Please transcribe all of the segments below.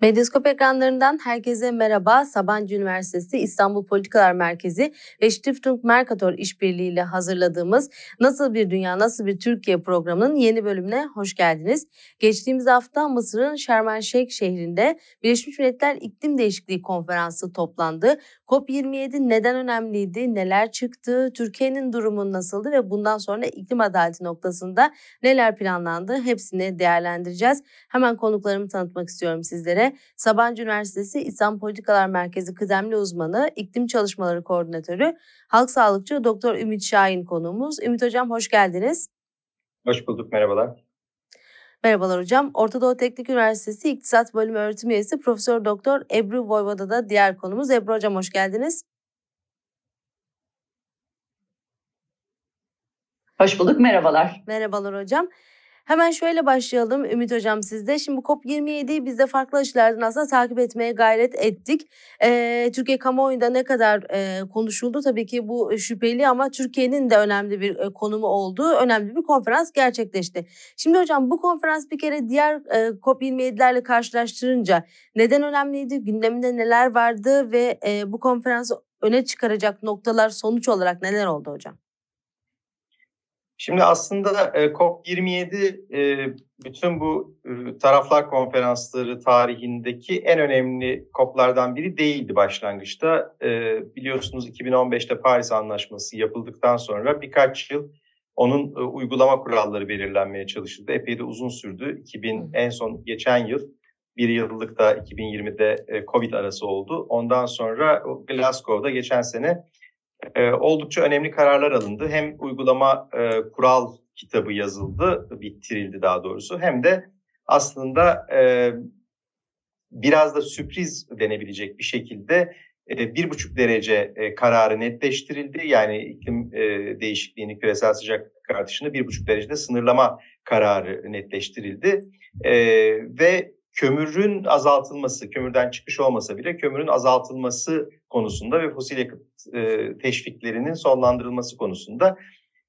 Medyaskop ekranlarından herkese merhaba. Sabancı Üniversitesi İstanbul Politikalar Merkezi ve Stiftung Mercator işbirliğiyle hazırladığımız Nasıl Bir Dünya Nasıl Bir Türkiye programının yeni bölümüne hoş geldiniz. Geçtiğimiz hafta Mısır'ın Şarm El Şeyh şehrinde Birleşmiş Milletler İklim Değişikliği Konferansı toplandı. COP27 neden önemliydi, neler çıktı, Türkiye'nin durumu nasıldı ve bundan sonra iklim adaleti noktasında neler planlandı hepsini değerlendireceğiz. Hemen konuklarımı tanıtmak istiyorum sizlere. Sabancı Üniversitesi İslam Politikalar Merkezi kıdemli uzmanı, iklim çalışmaları koordinatörü, halk sağlıkçı Doktor Ümit Şahin konuğumuz. Ümit Hocam hoş geldiniz. Hoş bulduk, merhabalar. Merhabalar hocam. Orta Doğu Teknik Üniversitesi İktisat Bölümü öğretim üyesi Profesör Doktor Ebru Voyvoda da diğer konumuz. Ebru hocam hoş geldiniz. Hoş bulduk, merhabalar. Merhabalar hocam. Hemen şöyle başlayalım Ümit Hocam sizde. Şimdi COP27'yi biz de farklı açılardan aslında takip etmeye gayret ettik. Ee, Türkiye kamuoyunda ne kadar e, konuşuldu tabii ki bu şüpheli ama Türkiye'nin de önemli bir e, konumu olduğu önemli bir konferans gerçekleşti. Şimdi hocam bu konferans bir kere diğer e, COP27'lerle karşılaştırınca neden önemliydi? Gündeminde neler vardı ve e, bu konferansı öne çıkaracak noktalar sonuç olarak neler oldu hocam? Şimdi aslında e, COP27 e, bütün bu e, taraflar konferansları tarihindeki en önemli COP'lardan biri değildi başlangıçta. Biliyorsunuz 2015'te Paris Anlaşması yapıldıktan sonra birkaç yıl onun uygulama kuralları belirlenmeye çalışıldı. Epey de uzun sürdü. 2000 en son geçen yıl bir yıllık da 2020'de e, Covid arası oldu. Ondan sonra Glasgow'da geçen sene e, oldukça önemli kararlar alındı. Hem uygulama e, kural kitabı yazıldı, bitirildi daha doğrusu. Hem de aslında e, biraz da sürpriz denebilecek bir şekilde e, bir buçuk derece e, kararı netleştirildi. Yani iklim e, değişikliğini, küresel sıcaklık artışını bir buçuk derecede sınırlama kararı netleştirildi. Ve kömürün azaltılması, kömürden çıkış olmasa bile kömürün azaltılması konusunda ve fosil yakıt e, teşviklerinin sonlandırılması konusunda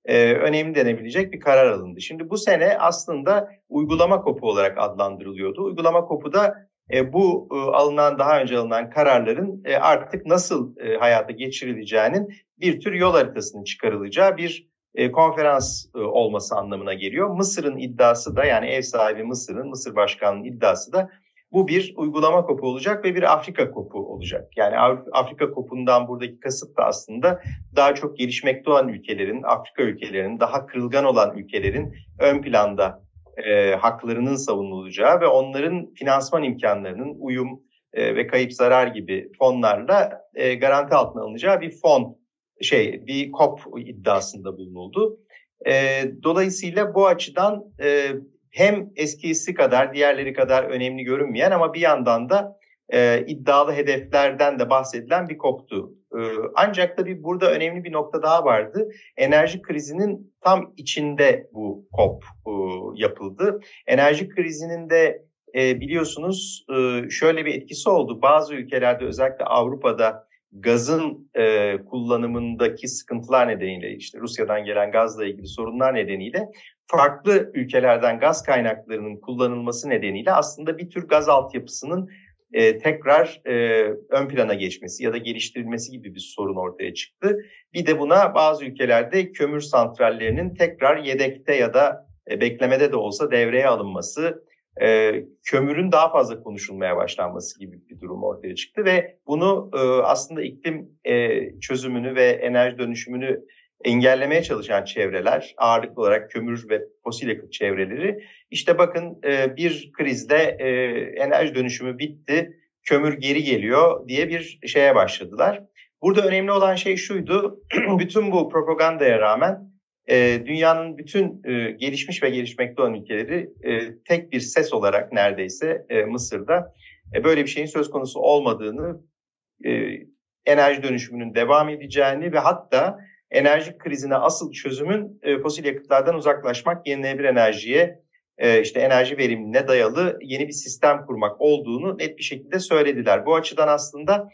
e, önemli denebilecek bir karar alındı. Şimdi bu sene aslında uygulama kopu olarak adlandırılıyordu. Uygulama kopu da e, bu e, alınan daha önce alınan kararların e, artık nasıl e, hayata geçirileceğinin bir tür yol haritasının çıkarılacağı bir e, konferans e, olması anlamına geliyor. Mısır'ın iddiası da yani ev sahibi Mısır'ın, Mısır Başkanı'nın iddiası da bu bir uygulama kopu olacak ve bir Afrika kopu olacak. Yani Afrika kopundan buradaki kasıt da aslında daha çok gelişmekte olan ülkelerin, Afrika ülkelerinin, daha kırılgan olan ülkelerin ön planda e, haklarının savunulacağı ve onların finansman imkanlarının uyum e, ve kayıp zarar gibi fonlarla e, garanti altına alınacağı bir fon şey bir kop iddiasında bulunuldu. E, dolayısıyla bu açıdan e, hem eskisi kadar diğerleri kadar önemli görünmeyen ama bir yandan da e, iddialı hedeflerden de bahsedilen bir koptu. E, ancak tabii burada önemli bir nokta daha vardı. Enerji krizinin tam içinde bu kop e, yapıldı. Enerji krizinin de e, biliyorsunuz e, şöyle bir etkisi oldu. Bazı ülkelerde özellikle Avrupa'da gazın e, kullanımındaki sıkıntılar nedeniyle işte Rusya'dan gelen gazla ilgili sorunlar nedeniyle farklı ülkelerden gaz kaynaklarının kullanılması nedeniyle aslında bir tür gaz altyapısının e, tekrar e, ön plana geçmesi ya da geliştirilmesi gibi bir sorun ortaya çıktı. Bir de buna bazı ülkelerde kömür santrallerinin tekrar yedekte ya da e, beklemede de olsa devreye alınması e, kömürün daha fazla konuşulmaya başlanması gibi bir durum ortaya çıktı ve bunu e, aslında iklim e, çözümünü ve enerji dönüşümünü engellemeye çalışan çevreler, ağırlıklı olarak kömür ve fosil yakıt çevreleri, işte bakın e, bir krizde e, enerji dönüşümü bitti, kömür geri geliyor diye bir şeye başladılar. Burada önemli olan şey şuydu, bütün bu propagandaya rağmen e, dünyanın bütün e, gelişmiş ve gelişmekte olan ülkeleri e, tek bir ses olarak neredeyse e, Mısır'da e, böyle bir şeyin söz konusu olmadığını, e, enerji dönüşümünün devam edeceğini ve hatta enerji krizine asıl çözümün e, fosil yakıtlardan uzaklaşmak, yenilenebilir enerjiye, e, işte enerji verimine dayalı yeni bir sistem kurmak olduğunu net bir şekilde söylediler. Bu açıdan aslında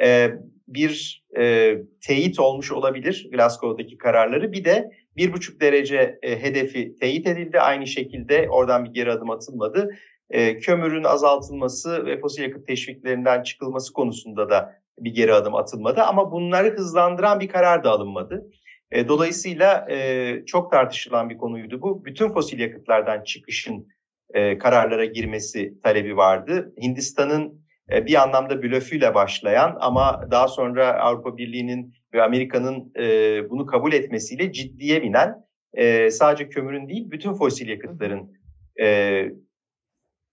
e, bir e, teyit olmuş olabilir Glasgow'daki kararları. Bir de bir buçuk derece e, hedefi teyit edildi. Aynı şekilde oradan bir geri adım atılmadı. e, kömürün azaltılması ve fosil yakıt teşviklerinden çıkılması konusunda da bir geri adım atılmadı. Ama bunları hızlandıran bir karar da alınmadı. E, dolayısıyla e, çok tartışılan bir konuydu bu. Bütün fosil yakıtlardan çıkışın e, kararlara girmesi talebi vardı. Hindistan'ın e, bir anlamda blöfüyle başlayan ama daha sonra Avrupa Birliği'nin ve Amerika'nın e, bunu kabul etmesiyle ciddiye binen e, sadece kömürün değil bütün fosil yakıtların e,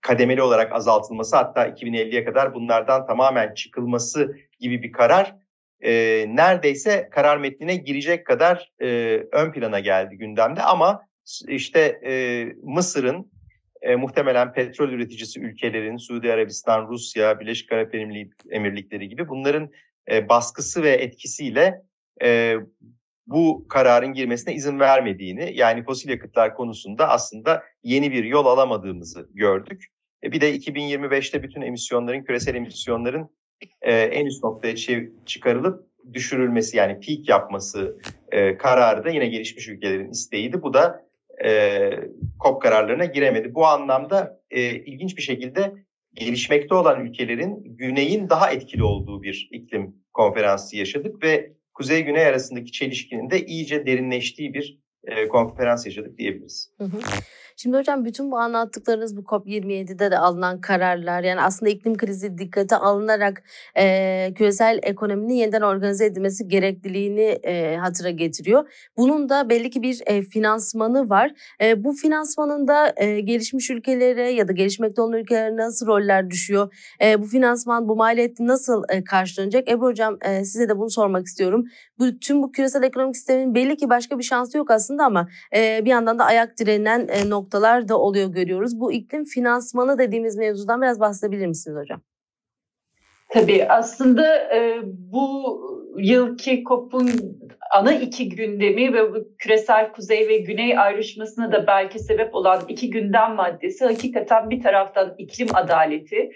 kademeli olarak azaltılması hatta 2050'ye kadar bunlardan tamamen çıkılması gibi bir karar e, neredeyse karar metnine girecek kadar e, ön plana geldi gündemde. Ama işte e, Mısır'ın e, muhtemelen petrol üreticisi ülkelerin Suudi Arabistan, Rusya, Birleşik Arap Emirlikleri gibi bunların e, baskısı ve etkisiyle e, bu kararın girmesine izin vermediğini yani fosil yakıtlar konusunda aslında yeni bir yol alamadığımızı gördük. E, bir de 2025'te bütün emisyonların, küresel emisyonların e, en üst noktaya çıkarılıp düşürülmesi yani peak yapması e, kararı da yine gelişmiş ülkelerin isteğiydi. Bu da e, COP kararlarına giremedi. Bu anlamda e, ilginç bir şekilde gelişmekte olan ülkelerin güneyin daha etkili olduğu bir iklim konferansı yaşadık ve kuzey-güney arasındaki çelişkinin de iyice derinleştiği bir konferans yaşadık diyebiliriz. Şimdi hocam bütün bu anlattıklarınız bu COP27'de de alınan kararlar yani aslında iklim krizi dikkate alınarak e, küresel ekonominin yeniden organize edilmesi gerekliliğini e, hatıra getiriyor. Bunun da belli ki bir e, finansmanı var. E, bu finansmanın da e, gelişmiş ülkelere ya da gelişmekte olan ülkelere nasıl roller düşüyor? E, bu finansman, bu maliyeti nasıl e, karşılanacak? Ebru Hocam e, size de bunu sormak istiyorum. Bütün bu küresel ekonomik sistemin belli ki başka bir şansı yok aslında ama e, bir yandan da ayak direnen e, nokta noktalar da oluyor görüyoruz. Bu iklim finansmanı dediğimiz mevzudan biraz bahsedebilir misiniz hocam? Tabii aslında e, bu yılki COP'un ana iki gündemi ve bu küresel kuzey ve güney ayrışmasına da belki sebep olan iki gündem maddesi hakikaten bir taraftan iklim adaleti,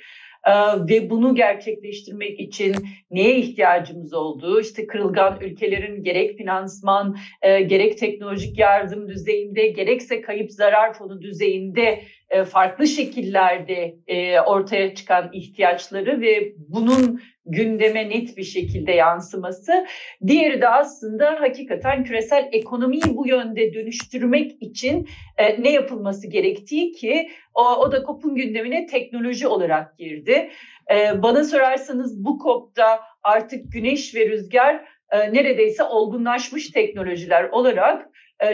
ve bunu gerçekleştirmek için neye ihtiyacımız olduğu, işte kırılgan ülkelerin gerek finansman, e, gerek teknolojik yardım düzeyinde, gerekse kayıp zarar fonu düzeyinde farklı şekillerde e, ortaya çıkan ihtiyaçları ve bunun gündeme net bir şekilde yansıması. Diğeri de aslında hakikaten küresel ekonomiyi bu yönde dönüştürmek için e, ne yapılması gerektiği ki o, o da COP'un gündemine teknoloji olarak girdi. E, bana sorarsanız bu COP'ta artık güneş ve rüzgar e, neredeyse olgunlaşmış teknolojiler olarak e,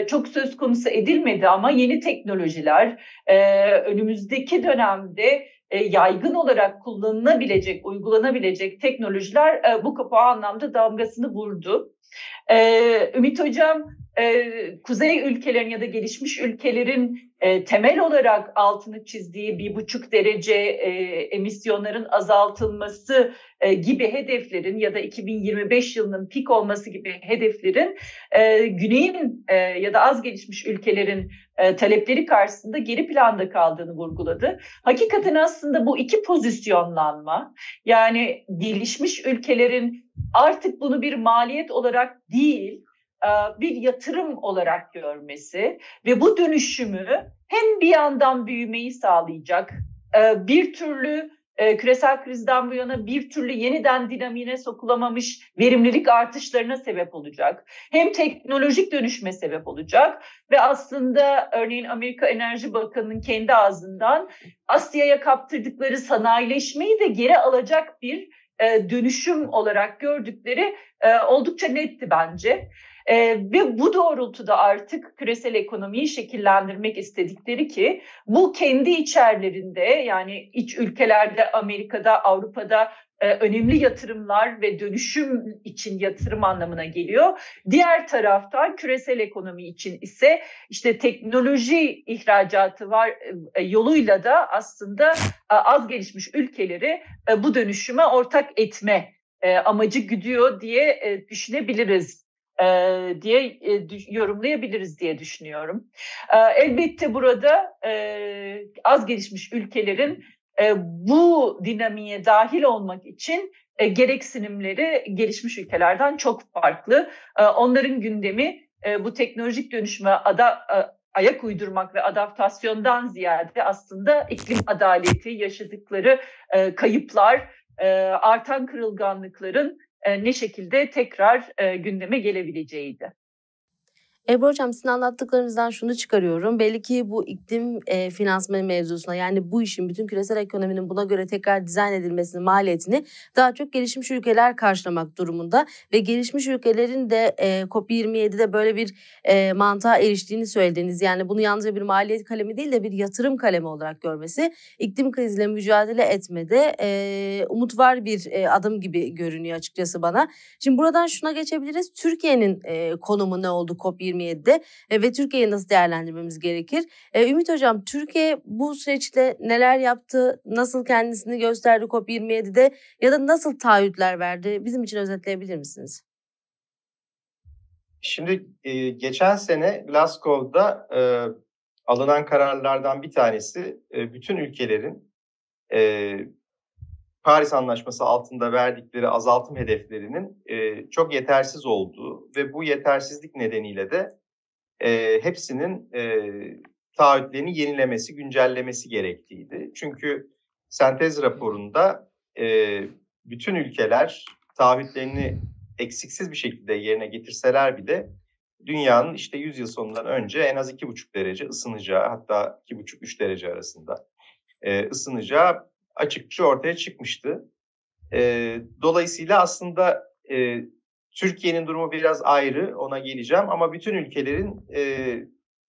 çok söz konusu edilmedi ama yeni teknolojiler e, önümüzdeki dönemde e, yaygın olarak kullanılabilecek, uygulanabilecek teknolojiler e, bu kapağı anlamda damgasını vurdu. E, Ümit Hocam, e, kuzey ülkelerin ya da gelişmiş ülkelerin e, temel olarak altını çizdiği bir buçuk derece e, emisyonların azaltılması gibi hedeflerin ya da 2025 yılının pik olması gibi hedeflerin e, güneyin ya da az gelişmiş ülkelerin talepleri karşısında geri planda kaldığını vurguladı. Hakikaten aslında bu iki pozisyonlanma yani gelişmiş ülkelerin artık bunu bir maliyet olarak değil bir yatırım olarak görmesi ve bu dönüşümü hem bir yandan büyümeyi sağlayacak, e, bir türlü e, küresel krizden bu yana bir türlü yeniden dinamiğine sokulamamış verimlilik artışlarına sebep olacak. Hem teknolojik dönüşme sebep olacak ve aslında örneğin Amerika Enerji Bakanı'nın kendi ağzından Asya'ya kaptırdıkları sanayileşmeyi de geri alacak bir dönüşüm olarak gördükleri oldukça netti bence. E, ve bu doğrultuda artık küresel ekonomiyi şekillendirmek istedikleri ki bu kendi içerlerinde yani iç ülkelerde Amerika'da Avrupa'da e, önemli yatırımlar ve dönüşüm için yatırım anlamına geliyor. Diğer taraftan küresel ekonomi için ise işte teknoloji ihracatı var e, yoluyla da aslında e, az gelişmiş ülkeleri bu dönüşüme ortak etme amacı güdüyor diye düşünebiliriz diye yorumlayabiliriz diye düşünüyorum. Elbette burada az gelişmiş ülkelerin bu dinamiğe dahil olmak için gereksinimleri gelişmiş ülkelerden çok farklı. Onların gündemi bu teknolojik dönüşüme ada, ayak uydurmak ve adaptasyondan ziyade aslında iklim adaleti, yaşadıkları kayıplar, artan kırılganlıkların ne şekilde tekrar e, gündeme gelebileceğiydi. Ebru Hocam sizin anlattıklarınızdan şunu çıkarıyorum. Belli ki bu iklim e, finansmanı mevzusuna yani bu işin bütün küresel ekonominin buna göre tekrar dizayn edilmesinin maliyetini daha çok gelişmiş ülkeler karşılamak durumunda. Ve gelişmiş ülkelerin de e, COP27'de böyle bir e, mantığa eriştiğini söylediniz. Yani bunu yalnızca bir maliyet kalemi değil de bir yatırım kalemi olarak görmesi iklim kriziyle mücadele etmede e, umut var bir e, adım gibi görünüyor açıkçası bana. Şimdi buradan şuna geçebiliriz. Türkiye'nin e, konumu ne oldu COP27 2027'de e, ve Türkiye'yi nasıl değerlendirmemiz gerekir? E, Ümit Hocam Türkiye bu süreçte neler yaptı, nasıl kendisini gösterdi COP27'de ya da nasıl taahhütler verdi? Bizim için özetleyebilir misiniz? Şimdi e, geçen sene Glasgow'da e, alınan kararlardan bir tanesi bütün ülkelerin Paris Anlaşması altında verdikleri azaltım hedeflerinin e, çok yetersiz olduğu ve bu yetersizlik nedeniyle de e, hepsinin e, taahhütlerini yenilemesi, güncellemesi gerektiğiydi. Çünkü sentez raporunda e, bütün ülkeler taahhütlerini eksiksiz bir şekilde yerine getirseler bile dünyanın işte 100 yıl sonundan önce en az 2,5 derece ısınacağı hatta 2,5-3 derece arasında e, ısınacağı açıkça ortaya çıkmıştı. E, dolayısıyla aslında e, Türkiye'nin durumu biraz ayrı, ona geleceğim ama bütün ülkelerin e,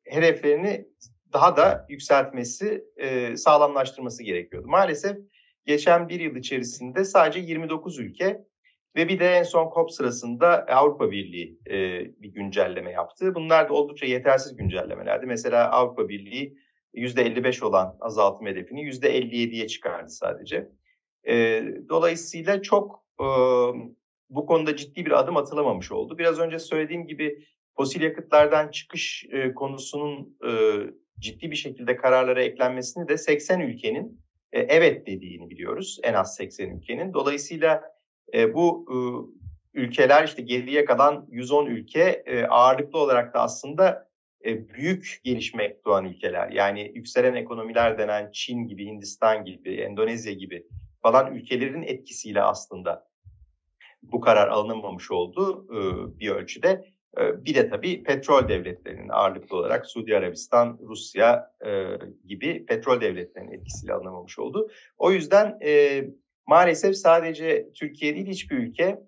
hedeflerini daha da yükseltmesi, e, sağlamlaştırması gerekiyordu. Maalesef geçen bir yıl içerisinde sadece 29 ülke ve bir de en son COP sırasında Avrupa Birliği e, bir güncelleme yaptı. Bunlar da oldukça yetersiz güncellemelerdi. Mesela Avrupa Birliği %55 olan azaltım hedefini %57'ye çıkardı sadece. Dolayısıyla çok bu konuda ciddi bir adım atılamamış oldu. Biraz önce söylediğim gibi fosil yakıtlardan çıkış konusunun ciddi bir şekilde kararlara eklenmesini de 80 ülkenin evet dediğini biliyoruz. En az 80 ülkenin. Dolayısıyla bu ülkeler işte geriye kalan 110 ülke ağırlıklı olarak da aslında e, büyük gelişmekte olan ülkeler yani yükselen ekonomiler denen Çin gibi, Hindistan gibi, Endonezya gibi falan ülkelerin etkisiyle aslında bu karar alınamamış oldu e, bir ölçüde. E, bir de tabii petrol devletlerinin ağırlıklı olarak Suudi Arabistan, Rusya gibi petrol devletlerinin etkisiyle alınamamış oldu. O yüzden maalesef sadece Türkiye değil hiçbir ülke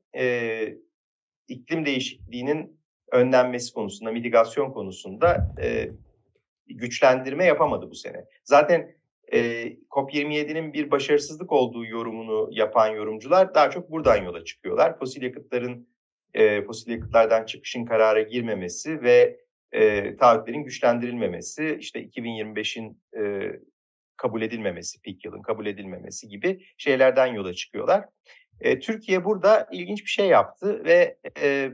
iklim değişikliğinin önlenmesi konusunda, mitigasyon konusunda e, güçlendirme yapamadı bu sene. Zaten e, COP27'nin bir başarısızlık olduğu yorumunu yapan yorumcular daha çok buradan yola çıkıyorlar. Fosil yakıtların e, fosil yakıtlardan çıkışın karara girmemesi ve e, taahhütlerin güçlendirilmemesi, işte 2025'in e, kabul edilmemesi, peak yılın kabul edilmemesi gibi şeylerden yola çıkıyorlar. E, Türkiye burada ilginç bir şey yaptı ve e,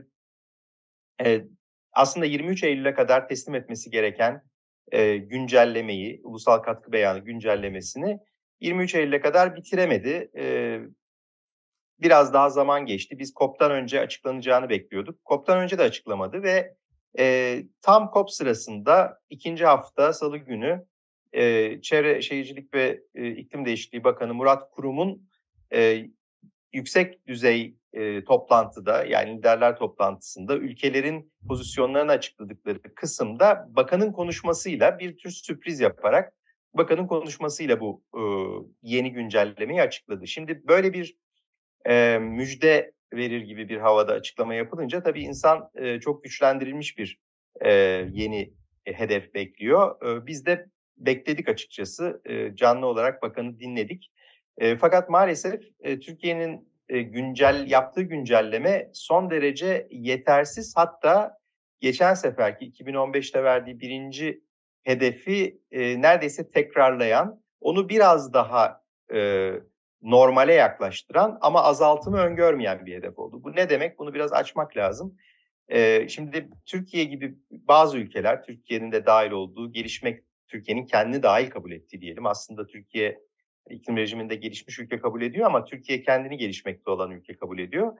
e, aslında 23 Eylül'e kadar teslim etmesi gereken e, güncellemeyi, ulusal katkı beyanı güncellemesini 23 Eylül'e kadar bitiremedi. E, biraz daha zaman geçti. Biz COP'tan önce açıklanacağını bekliyorduk. COP'tan önce de açıklamadı ve e, tam COP sırasında ikinci hafta salı günü e, Çevre Şehircilik ve e, İklim Değişikliği Bakanı Murat Kurum'un e, yüksek düzey e, toplantıda yani liderler toplantısında ülkelerin pozisyonlarını açıkladıkları kısımda bakanın konuşmasıyla bir tür sürpriz yaparak bakanın konuşmasıyla bu e, yeni güncellemeyi açıkladı. Şimdi böyle bir e, müjde verir gibi bir havada açıklama yapılınca tabii insan e, çok güçlendirilmiş bir e, yeni hedef bekliyor. E, biz de bekledik açıkçası e, canlı olarak bakanı dinledik. E, fakat maalesef e, Türkiye'nin e, güncel yaptığı güncelleme son derece yetersiz. Hatta geçen seferki 2015'te verdiği birinci hedefi e, neredeyse tekrarlayan, onu biraz daha e, normale yaklaştıran ama azaltımı öngörmeyen bir hedef oldu. Bu ne demek? Bunu biraz açmak lazım. E, şimdi Türkiye gibi bazı ülkeler, Türkiye'nin de dahil olduğu gelişmek, Türkiye'nin kendini dahil kabul ettiği diyelim. Aslında Türkiye iklim rejiminde gelişmiş ülke kabul ediyor ama Türkiye kendini gelişmekte olan ülke kabul ediyor.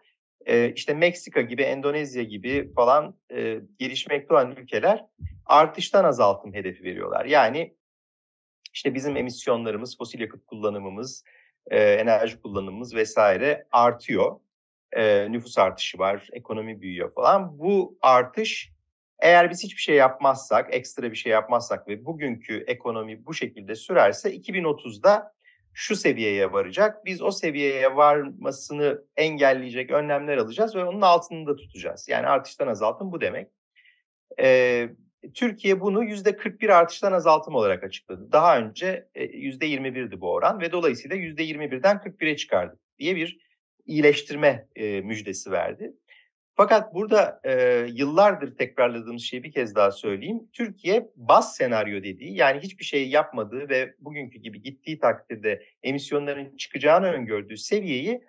e, işte Meksika gibi, Endonezya gibi falan e, gelişmekte olan ülkeler artıştan azaltım hedefi veriyorlar. Yani işte bizim emisyonlarımız, fosil yakıt kullanımımız, e, enerji kullanımımız vesaire artıyor. E, nüfus artışı var, ekonomi büyüyor falan. Bu artış eğer biz hiçbir şey yapmazsak, ekstra bir şey yapmazsak ve bugünkü ekonomi bu şekilde sürerse 2030'da şu seviyeye varacak. Biz o seviyeye varmasını engelleyecek önlemler alacağız ve onun altında tutacağız. Yani artıştan azaltım bu demek. Ee, Türkiye bunu %41 artıştan azaltım olarak açıkladı. Daha önce %21'di bu oran ve dolayısıyla %21'den 41'e çıkardık diye bir iyileştirme e, müjdesi verdi. Fakat burada e, yıllardır tekrarladığımız şeyi bir kez daha söyleyeyim. Türkiye bas senaryo dediği yani hiçbir şey yapmadığı ve bugünkü gibi gittiği takdirde emisyonların çıkacağını öngördüğü seviyeyi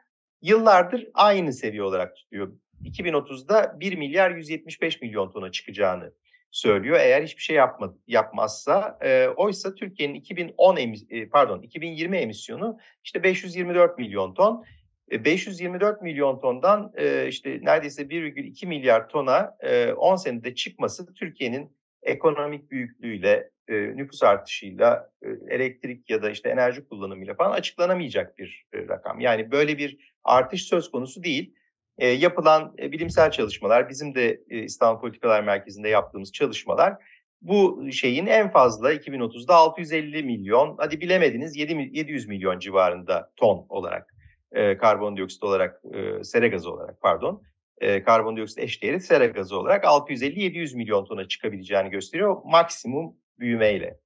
yıllardır aynı seviye olarak tutuyor. 2030'da 1 milyar 175 milyon tona çıkacağını söylüyor eğer hiçbir şey yapma, yapmazsa. E, oysa Türkiye'nin 2010 emis, e, pardon 2020 emisyonu işte 524 milyon ton. 524 milyon tondan işte neredeyse 1,2 milyar tona 10 senede çıkması Türkiye'nin ekonomik büyüklüğüyle, nüfus artışıyla, elektrik ya da işte enerji kullanımıyla falan açıklanamayacak bir rakam. Yani böyle bir artış söz konusu değil. Yapılan bilimsel çalışmalar, bizim de İstanbul Politikalar Merkezi'nde yaptığımız çalışmalar bu şeyin en fazla 2030'da 650 milyon, hadi bilemediniz 700 milyon civarında ton olarak e, karbondioksit olarak, e, sera gazı olarak pardon, e, karbondioksit eşdeğeri sera gazı olarak 650-700 milyon tona çıkabileceğini gösteriyor maksimum büyümeyle.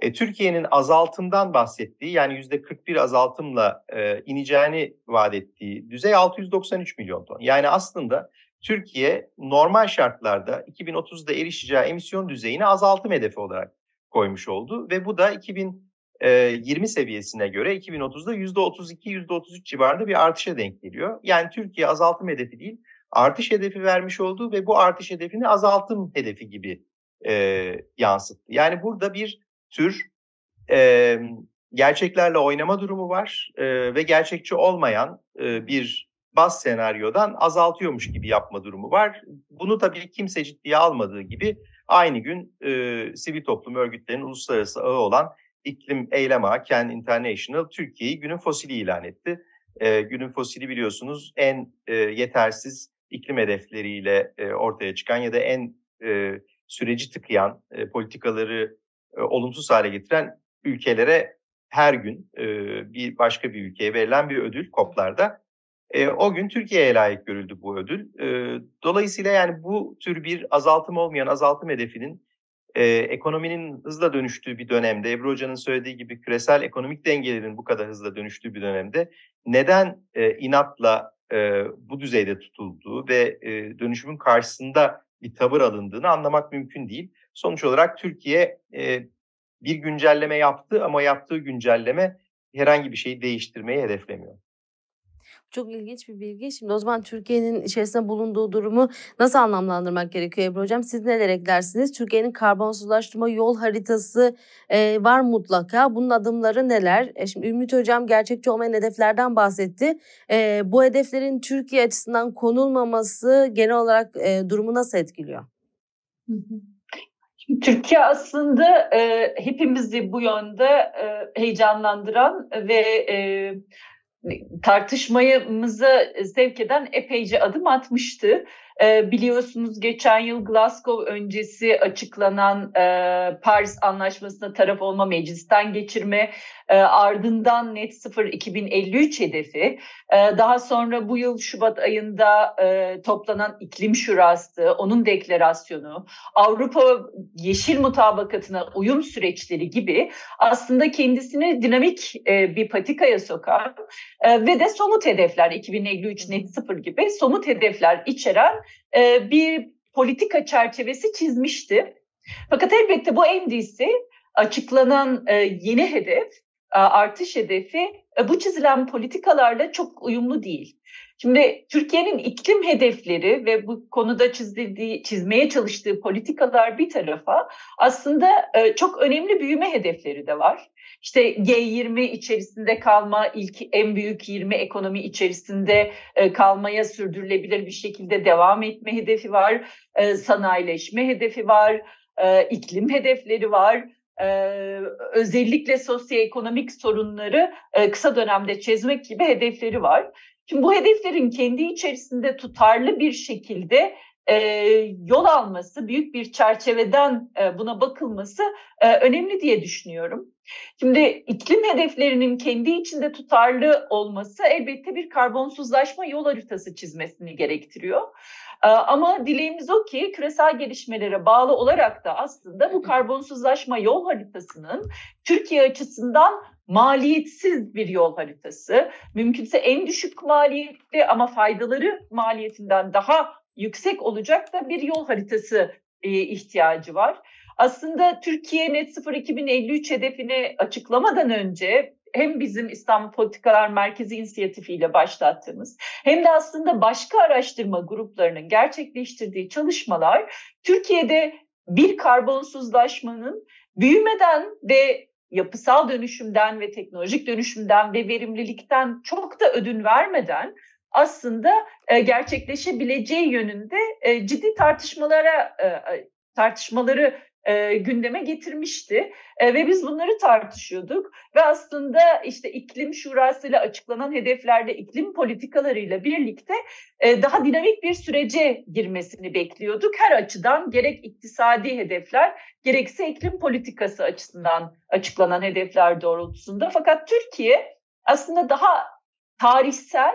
E, Türkiye'nin azaltımdan bahsettiği yani %41 azaltımla e, ineceğini vaat ettiği düzey 693 milyon ton. Yani aslında Türkiye normal şartlarda 2030'da erişeceği emisyon düzeyini azaltım hedefi olarak koymuş oldu ve bu da 2000 20 seviyesine göre 2030'da %32-%33 civarında bir artışa denk geliyor. Yani Türkiye azaltım hedefi değil, artış hedefi vermiş olduğu ve bu artış hedefini azaltım hedefi gibi e, yansıttı. Yani burada bir tür e, gerçeklerle oynama durumu var e, ve gerçekçi olmayan e, bir baz senaryodan azaltıyormuş gibi yapma durumu var. Bunu tabii kimse ciddiye almadığı gibi aynı gün e, sivil toplum örgütlerinin uluslararası ağı olan İklim Eylem Ağı Ken International Türkiye'yi günün fosili ilan etti. E, günün fosili biliyorsunuz en e, yetersiz iklim hedefleriyle e, ortaya çıkan ya da en e, süreci tıkayan e, politikaları e, olumsuz hale getiren ülkelere her gün e, bir başka bir ülkeye verilen bir ödül COP'larda. E, o gün Türkiye'ye layık görüldü bu ödül. E, dolayısıyla yani bu tür bir azaltım olmayan azaltım hedefinin e, ekonominin hızla dönüştüğü bir dönemde, Ebru Hoca'nın söylediği gibi küresel ekonomik dengelerin bu kadar hızla dönüştüğü bir dönemde neden e, inatla e, bu düzeyde tutulduğu ve e, dönüşümün karşısında bir tavır alındığını anlamak mümkün değil. Sonuç olarak Türkiye e, bir güncelleme yaptı ama yaptığı güncelleme herhangi bir şeyi değiştirmeyi hedeflemiyor. Çok ilginç bir bilgi. Şimdi o zaman Türkiye'nin içerisinde bulunduğu durumu nasıl anlamlandırmak gerekiyor Ebru Hocam? Siz neler eklersiniz? Türkiye'nin karbonsuzlaştırma yol haritası e, var mutlaka. Bunun adımları neler? E, şimdi Ümit Hocam gerçekçi olmayan hedeflerden bahsetti. E, bu hedeflerin Türkiye açısından konulmaması genel olarak e, durumu nasıl etkiliyor? Türkiye aslında e, hepimizi bu yönde e, heyecanlandıran ve e, tartışmamızı sevk eden epeyce adım atmıştı. E, biliyorsunuz geçen yıl Glasgow öncesi açıklanan e, Paris Anlaşması'na taraf olma meclisten geçirme e, ardından net sıfır 2053 hedefi. E, daha sonra bu yıl Şubat ayında e, toplanan iklim şurası onun deklarasyonu Avrupa Yeşil Mutabakatı'na uyum süreçleri gibi aslında kendisini dinamik e, bir patikaya sokan e, ve de somut hedefler 2053 net sıfır gibi somut hedefler içeren e, bir politika çerçevesi çizmişti. Fakat elbette bu endisi açıklanan e, yeni hedef artış hedefi bu çizilen politikalarla çok uyumlu değil. Şimdi Türkiye'nin iklim hedefleri ve bu konuda çizdiği, çizmeye çalıştığı politikalar bir tarafa aslında çok önemli büyüme hedefleri de var. İşte G20 içerisinde kalma, ilk en büyük 20 ekonomi içerisinde kalmaya sürdürülebilir bir şekilde devam etme hedefi var. Sanayileşme hedefi var, iklim hedefleri var özellikle sosyoekonomik sorunları e, kısa dönemde çözmek gibi hedefleri var. Şimdi bu hedeflerin kendi içerisinde tutarlı bir şekilde e, yol alması, büyük bir çerçeveden e, buna bakılması e, önemli diye düşünüyorum. Şimdi iklim hedeflerinin kendi içinde tutarlı olması elbette bir karbonsuzlaşma yol haritası çizmesini gerektiriyor. Ama dileğimiz o ki küresel gelişmelere bağlı olarak da aslında bu karbonsuzlaşma yol haritasının Türkiye açısından maliyetsiz bir yol haritası. Mümkünse en düşük maliyetli ama faydaları maliyetinden daha yüksek olacak da bir yol haritası e, ihtiyacı var. Aslında Türkiye Net Sıfır 2053 hedefini açıklamadan önce hem bizim İstanbul Politikalar Merkezi inisiyatifiyle başlattığımız hem de aslında başka araştırma gruplarının gerçekleştirdiği çalışmalar Türkiye'de bir karbonsuzlaşmanın büyümeden ve yapısal dönüşümden ve teknolojik dönüşümden ve verimlilikten çok da ödün vermeden aslında e, gerçekleşebileceği yönünde e, ciddi tartışmalara e, tartışmaları gündeme getirmişti ve biz bunları tartışıyorduk ve aslında işte iklim şurası ile açıklanan hedeflerde iklim politikalarıyla birlikte daha dinamik bir sürece girmesini bekliyorduk. Her açıdan gerek iktisadi hedefler gerekse iklim politikası açısından açıklanan hedefler doğrultusunda. Fakat Türkiye aslında daha tarihsel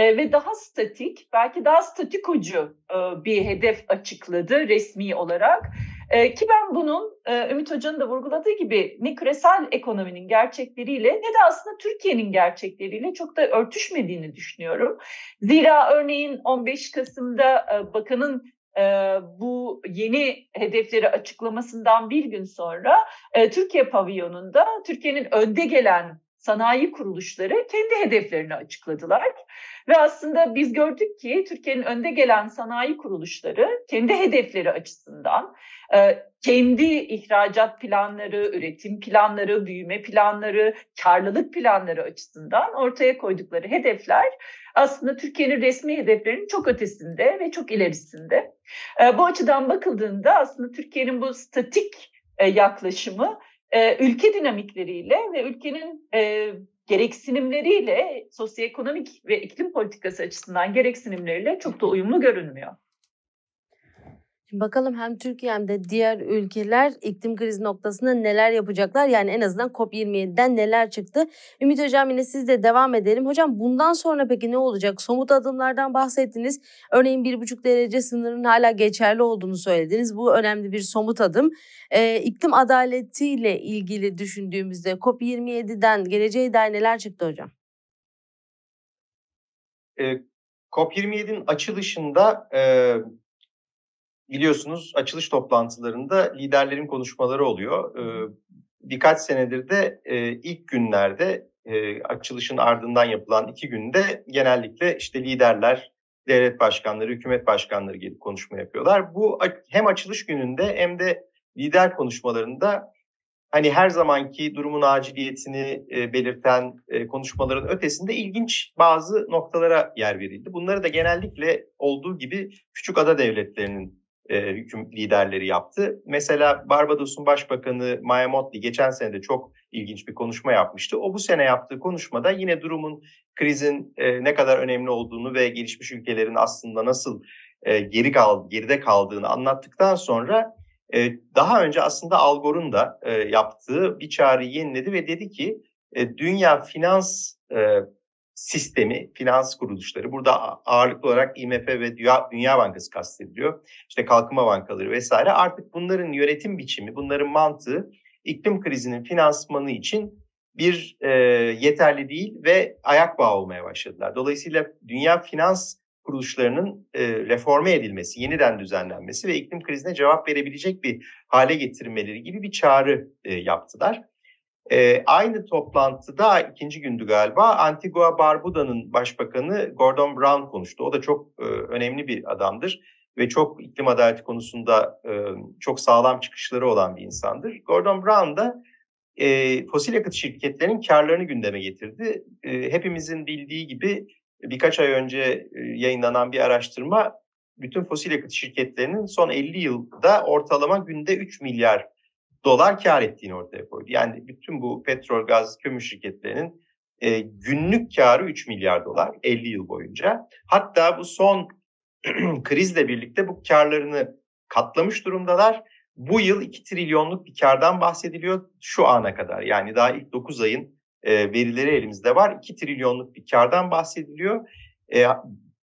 e, ve daha statik, belki daha statik ucu e, bir hedef açıkladı resmi olarak. E, ki ben bunun e, Ümit Hoca'nın da vurguladığı gibi ne küresel ekonominin gerçekleriyle ne de aslında Türkiye'nin gerçekleriyle çok da örtüşmediğini düşünüyorum. Zira örneğin 15 Kasım'da e, bakanın e, bu yeni hedefleri açıklamasından bir gün sonra e, Türkiye pavyonunda Türkiye'nin önde gelen sanayi kuruluşları kendi hedeflerini açıkladılar. Ve aslında biz gördük ki Türkiye'nin önde gelen sanayi kuruluşları kendi hedefleri açısından e, kendi ihracat planları, üretim planları, büyüme planları, karlılık planları açısından ortaya koydukları hedefler aslında Türkiye'nin resmi hedeflerinin çok ötesinde ve çok ilerisinde. E, bu açıdan bakıldığında aslında Türkiye'nin bu statik e, ülke dinamikleriyle ve ülkenin gereksinimleriyle sosyoekonomik ve iklim politikası açısından gereksinimleriyle çok da uyumlu görünmüyor. Bakalım hem Türkiye hem de diğer ülkeler iklim krizi noktasında neler yapacaklar? Yani en azından COP27'den neler çıktı? Ümit Hocam yine siz de devam edelim. Hocam bundan sonra peki ne olacak? Somut adımlardan bahsettiniz. Örneğin 1,5 derece sınırının hala geçerli olduğunu söylediniz. Bu önemli bir somut adım. Ee, iklim adaletiyle ilgili düşündüğümüzde COP27'den geleceğe dair neler çıktı hocam? Ee, COP27'nin açılışında e, biliyorsunuz açılış toplantılarında liderlerin konuşmaları oluyor. Ee, birkaç senedir de e, ilk günlerde e, açılışın ardından yapılan iki günde genellikle işte liderler, devlet başkanları, hükümet başkanları gelip konuşma yapıyorlar. Bu hem açılış gününde hem de lider konuşmalarında hani her zamanki durumun aciliyetini e, belirten konuşmaların ötesinde ilginç bazı noktalara yer verildi. Bunları da genellikle olduğu gibi küçük ada devletlerinin e, hüküm liderleri yaptı. Mesela Barbados'un Başbakanı Maya Motley geçen sene de çok ilginç bir konuşma yapmıştı. O bu sene yaptığı konuşmada yine durumun krizin e, ne kadar önemli olduğunu ve gelişmiş ülkelerin aslında nasıl e, geri kal geride kaldığını anlattıktan sonra e, daha önce aslında Al Gore'un da e, yaptığı bir çağrıyı yeniledi ve dedi ki e, dünya finans e, sistemi, finans kuruluşları, burada ağırlıklı olarak IMF ve Dünya, Bankası kastediliyor. İşte kalkınma bankaları vesaire. Artık bunların yönetim biçimi, bunların mantığı iklim krizinin finansmanı için bir e, yeterli değil ve ayak bağı olmaya başladılar. Dolayısıyla dünya finans kuruluşlarının e, reforme edilmesi, yeniden düzenlenmesi ve iklim krizine cevap verebilecek bir hale getirmeleri gibi bir çağrı e, yaptılar. E, aynı toplantıda ikinci gündü galiba Antigua Barbuda'nın başbakanı Gordon Brown konuştu. O da çok e, önemli bir adamdır ve çok iklim adaleti konusunda e, çok sağlam çıkışları olan bir insandır. Gordon Brown da e, fosil yakıt şirketlerinin karlarını gündeme getirdi. E, hepimizin bildiği gibi birkaç ay önce e, yayınlanan bir araştırma bütün fosil yakıt şirketlerinin son 50 yılda ortalama günde 3 milyar dolar kar ettiğini ortaya koydu. Yani bütün bu petrol, gaz, kömür şirketlerinin e, günlük karı 3 milyar dolar 50 yıl boyunca. Hatta bu son krizle birlikte bu karlarını katlamış durumdalar. Bu yıl 2 trilyonluk bir kardan bahsediliyor şu ana kadar. Yani daha ilk 9 ayın e, verileri elimizde var. 2 trilyonluk bir kardan bahsediliyor. E,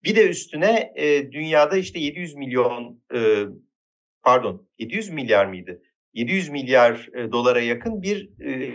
bir de üstüne e, dünyada işte 700 milyon e, pardon 700 milyar mıydı? 700 milyar e, dolara yakın bir e,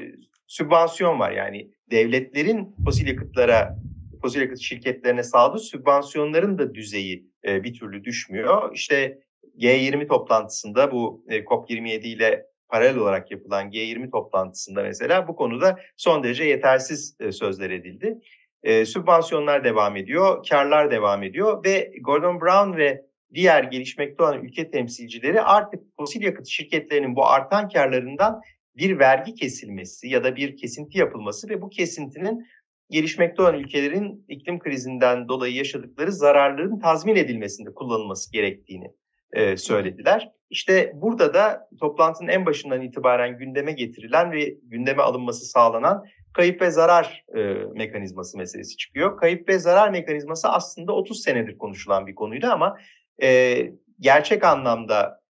sübvansiyon var. Yani devletlerin fosil yakıtlara, fosil yakıt şirketlerine sağladığı sübvansiyonların da düzeyi e, bir türlü düşmüyor. İşte G20 toplantısında bu e, COP27 ile paralel olarak yapılan G20 toplantısında mesela bu konuda son derece yetersiz e, sözler edildi. E, sübvansiyonlar devam ediyor, karlar devam ediyor ve Gordon Brown ve diğer gelişmekte olan ülke temsilcileri artık fosil yakıt şirketlerinin bu artan karlarından bir vergi kesilmesi ya da bir kesinti yapılması ve bu kesintinin gelişmekte olan ülkelerin iklim krizinden dolayı yaşadıkları zararların tazmin edilmesinde kullanılması gerektiğini e, söylediler. İşte burada da toplantının en başından itibaren gündeme getirilen ve gündeme alınması sağlanan kayıp ve zarar e, mekanizması meselesi çıkıyor. Kayıp ve zarar mekanizması aslında 30 senedir konuşulan bir konuydu ama e, gerçek anlamda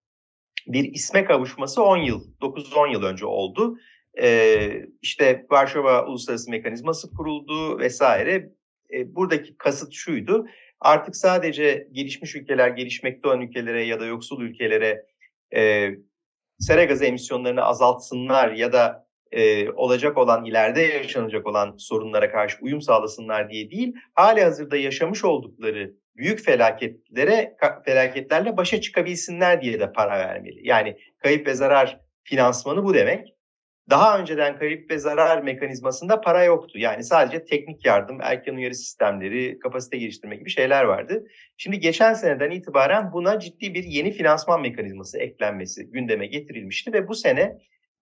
bir isme kavuşması 10 yıl, 9-10 yıl önce oldu. E, işte Varşova Uluslararası Mekanizması kuruldu vesaire. E, buradaki kasıt şuydu. Artık sadece gelişmiş ülkeler, gelişmekte olan ülkelere ya da yoksul ülkelere e, sera gazı emisyonlarını azaltsınlar ya da e, olacak olan, ileride yaşanacak olan sorunlara karşı uyum sağlasınlar diye değil, hali hazırda yaşamış oldukları büyük felaketlere felaketlerle başa çıkabilsinler diye de para vermeli. Yani kayıp ve zarar finansmanı bu demek. Daha önceden kayıp ve zarar mekanizmasında para yoktu. Yani sadece teknik yardım, erken uyarı sistemleri, kapasite geliştirme gibi şeyler vardı. Şimdi geçen seneden itibaren buna ciddi bir yeni finansman mekanizması eklenmesi gündeme getirilmişti ve bu sene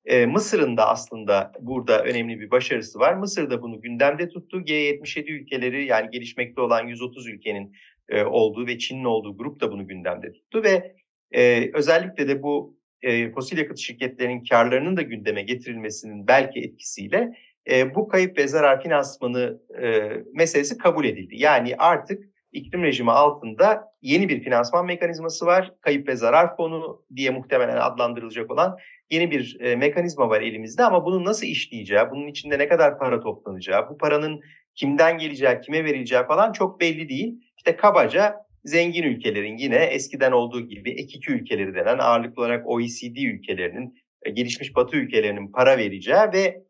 e, Mısır'ın da aslında burada önemli bir başarısı var. Mısır da bunu gündemde tuttu. G77 ülkeleri yani gelişmekte olan 130 ülkenin e, olduğu ve Çin'in olduğu grup da bunu gündemde tuttu ve e, özellikle de bu e, fosil yakıt şirketlerinin karlarının da gündeme getirilmesinin belki etkisiyle e, bu kayıp ve zarar finansmanı e, meselesi kabul edildi. Yani artık iklim rejimi altında yeni bir finansman mekanizması var. Kayıp ve zarar fonu diye muhtemelen adlandırılacak olan yeni bir e, mekanizma var elimizde ama bunun nasıl işleyeceği, bunun içinde ne kadar para toplanacağı, bu paranın kimden geleceği, kime verileceği falan çok belli değil. İşte kabaca zengin ülkelerin yine eskiden olduğu gibi ek ülkeleri denen ağırlıklı olarak OECD ülkelerinin, e, gelişmiş batı ülkelerinin para vereceği ve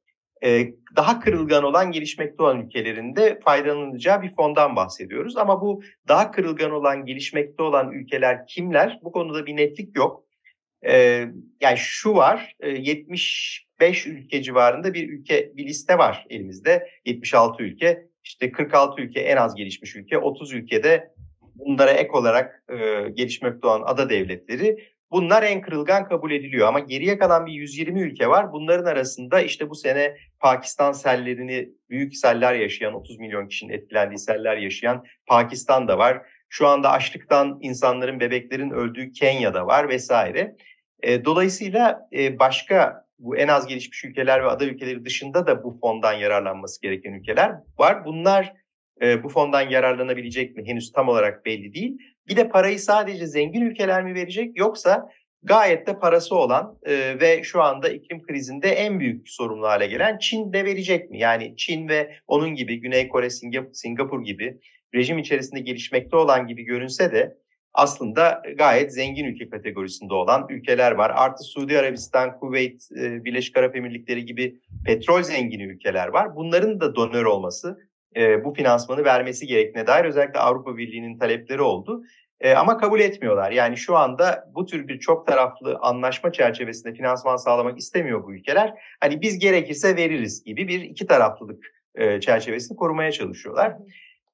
e, daha kırılgan olan gelişmekte olan ülkelerinde faydalanacağı bir fondan bahsediyoruz. Ama bu daha kırılgan olan, gelişmekte olan ülkeler kimler? Bu konuda bir netlik yok. E, yani şu var, 75 ülke civarında bir ülke, bir liste var elimizde. 76 ülke, işte 46 ülke en az gelişmiş ülke, 30 ülkede bunlara ek olarak e, gelişmekte olan ada devletleri bunlar en kırılgan kabul ediliyor. Ama geriye kalan bir 120 ülke var. Bunların arasında işte bu sene Pakistan sellerini, büyük seller yaşayan, 30 milyon kişinin etkilendiği seller yaşayan Pakistan da var. Şu anda açlıktan insanların, bebeklerin öldüğü Kenya'da var vesaire. E, dolayısıyla e, başka bu en az gelişmiş ülkeler ve ada ülkeleri dışında da bu fondan yararlanması gereken ülkeler var. Bunlar e, bu fondan yararlanabilecek mi henüz tam olarak belli değil. Bir de parayı sadece zengin ülkeler mi verecek yoksa gayet de parası olan e, ve şu anda iklim krizinde en büyük sorumlu hale gelen Çin de verecek mi? Yani Çin ve onun gibi Güney Kore, Singapur, gibi rejim içerisinde gelişmekte olan gibi görünse de aslında gayet zengin ülke kategorisinde olan ülkeler var. Artı Suudi Arabistan, Kuveyt, e, Birleşik Arap Emirlikleri gibi petrol zengini ülkeler var. Bunların da donör olması, e, bu finansmanı vermesi gerektiğine dair özellikle Avrupa Birliği'nin talepleri oldu. E, ama kabul etmiyorlar. Yani şu anda bu tür bir çok taraflı anlaşma çerçevesinde finansman sağlamak istemiyor bu ülkeler. Hani biz gerekirse veririz gibi bir iki taraflılık e, çerçevesini korumaya çalışıyorlar.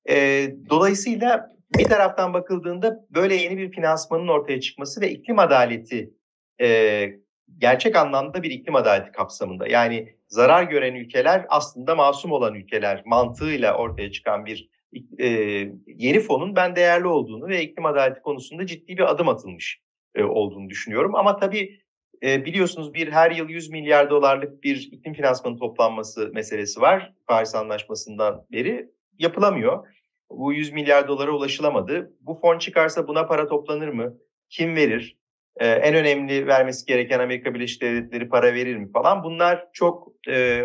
E, dolayısıyla bir taraftan bakıldığında böyle yeni bir finansmanın ortaya çıkması ve iklim adaleti e, gerçek anlamda bir iklim adaleti kapsamında. Yani zarar gören ülkeler aslında masum olan ülkeler mantığıyla ortaya çıkan bir e, yeni fonun ben değerli olduğunu ve iklim adaleti konusunda ciddi bir adım atılmış e, olduğunu düşünüyorum. Ama tabii e, biliyorsunuz bir her yıl 100 milyar dolarlık bir iklim finansmanı toplanması meselesi var Paris Anlaşması'ndan beri yapılamıyor. Bu 100 milyar dolara ulaşılamadı. Bu fon çıkarsa buna para toplanır mı? Kim verir? Ee, en önemli vermesi gereken Amerika Birleşik Devletleri para verir mi falan. Bunlar çok e,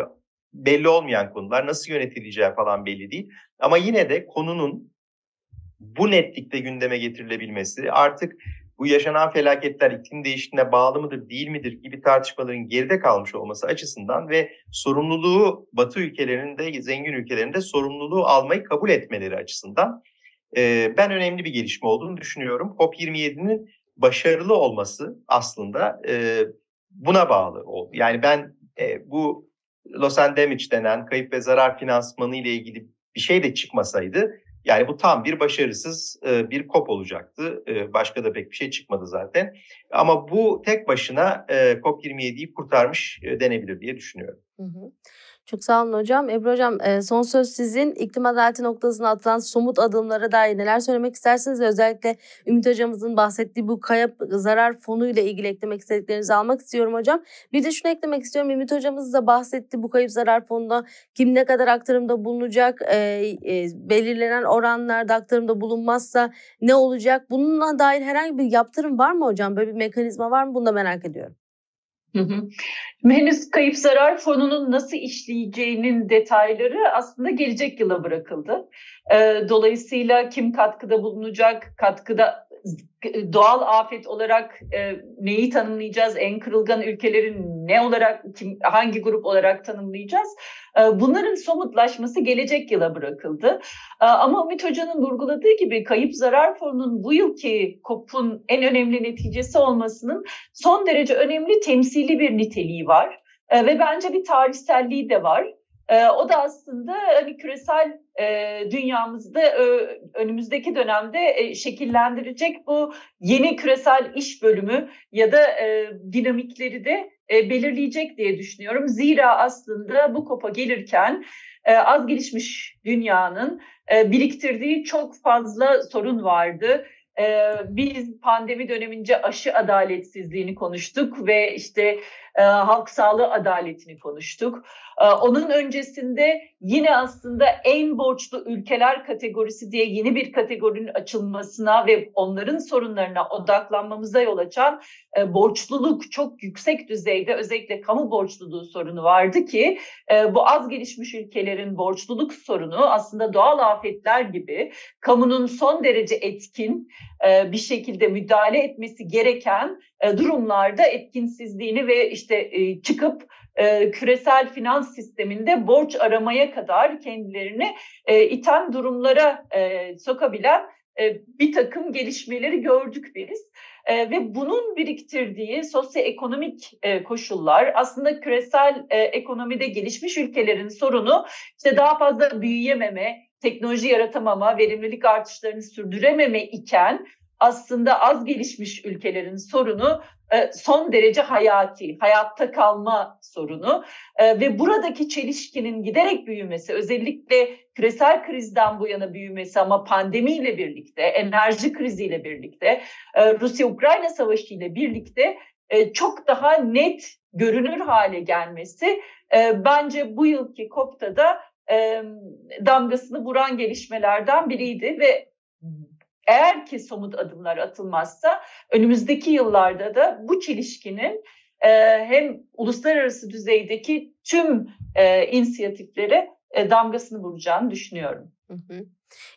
belli olmayan konular. Nasıl yönetileceği falan belli değil. Ama yine de konunun bu netlikte gündeme getirilebilmesi artık bu yaşanan felaketler iklim değişikliğine bağlı mıdır değil midir gibi tartışmaların geride kalmış olması açısından ve sorumluluğu Batı ülkelerinin de zengin ülkelerinin de sorumluluğu almayı kabul etmeleri açısından e, ben önemli bir gelişme olduğunu düşünüyorum. COP27'nin başarılı olması aslında e, buna bağlı oldu. Yani ben e, bu and damage denen kayıp ve zarar finansmanı ile ilgili bir şey de çıkmasaydı yani bu tam bir başarısız bir kop olacaktı. Başka da pek bir şey çıkmadı zaten. Ama bu tek başına e, COP27'yi kurtarmış denebilir diye düşünüyorum. Hı hı. Çok sağ olun hocam. Ebru hocam son söz sizin. İklim adaleti noktasına atılan somut adımlara dair neler söylemek istersiniz? Özellikle Ümit hocamızın bahsettiği bu kayıp zarar fonu ile ilgili eklemek istediklerinizi almak istiyorum hocam. Bir de şunu eklemek istiyorum. Ümit hocamız da bahsetti bu kayıp zarar fonuna kim ne kadar aktarımda bulunacak, e, e, belirlenen oranlarda aktarımda bulunmazsa ne olacak? Bununla dair herhangi bir yaptırım var mı hocam? Böyle bir mekanizma var mı? Bunu da merak ediyorum. Hı. Henüz kayıp zarar fonunun nasıl işleyeceğinin detayları aslında gelecek yıla bırakıldı. Dolayısıyla kim katkıda bulunacak, katkıda doğal afet olarak e, neyi tanımlayacağız? En kırılgan ülkelerin ne olarak, kim, hangi grup olarak tanımlayacağız? E, bunların somutlaşması gelecek yıla bırakıldı. E, ama Ümit Hoca'nın vurguladığı gibi kayıp zarar fonunun bu yılki COP'un en önemli neticesi olmasının son derece önemli temsili bir niteliği var. E, ve bence bir tarihselliği de var. E, o da aslında hani küresel e, dünyamızda önümüzdeki dönemde e, şekillendirecek bu yeni küresel iş bölümü ya da e, dinamikleri de belirleyecek diye düşünüyorum. Zira aslında bu kopa gelirken az gelişmiş dünyanın biriktirdiği çok fazla sorun vardı. Ee, biz pandemi dönemince aşı adaletsizliğini konuştuk ve işte e, halk sağlığı adaletini konuştuk. E, onun öncesinde yine aslında en borçlu ülkeler kategorisi diye yeni bir kategorinin açılmasına ve onların sorunlarına odaklanmamıza yol açan e, borçluluk çok yüksek düzeyde özellikle kamu borçluluğu sorunu vardı ki e, bu az gelişmiş ülkelerin borçluluk sorunu aslında doğal afetler gibi kamunun son derece etkin e, bir şekilde müdahale etmesi gereken e, durumlarda etkinsizliğini ve işte e, çıkıp e, küresel finans sisteminde borç aramaya kadar kendilerini e, iten durumlara sokabilen bir takım gelişmeleri gördük biz. Ve bunun biriktirdiği sosyoekonomik koşullar aslında küresel ekonomide gelişmiş ülkelerin sorunu işte daha fazla büyüyememe, teknoloji yaratamama, verimlilik artışlarını sürdürememe iken aslında az gelişmiş ülkelerin sorunu son derece hayati, hayatta kalma sorunu. E, ve buradaki çelişkinin giderek büyümesi, özellikle küresel krizden bu yana büyümesi ama pandemiyle birlikte, enerji kriziyle birlikte, e, Rusya-Ukrayna savaşı ile birlikte çok daha net görünür hale gelmesi bence bu yılki COP'ta da damgasını vuran gelişmelerden biriydi ve eğer ki somut adımlar atılmazsa önümüzdeki yıllarda da bu çelişkinin e, hem uluslararası düzeydeki tüm e, inisiyatiflere e, damgasını vuracağını düşünüyorum. Hı hı.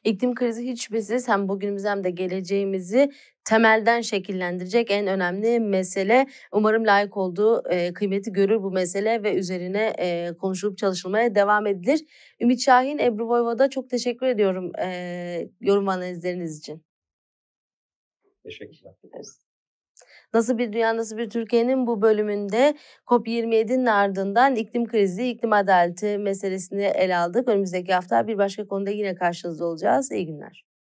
İklim krizi hiç şüphesiz hem bugünümüzü hem de geleceğimizi temelden şekillendirecek en önemli mesele. Umarım layık olduğu e, kıymeti görür bu mesele ve üzerine e, konuşulup çalışılmaya devam edilir. Ümit Şahin, Ebru Voyvoda çok teşekkür ediyorum e, yorum analizleriniz için. Teşekkürler. Nasıl bir Dünya Nasıl bir Türkiye'nin bu bölümünde COP27'nin ardından iklim krizi, iklim adaleti meselesini ele aldık. Önümüzdeki hafta bir başka konuda yine karşınızda olacağız. İyi günler.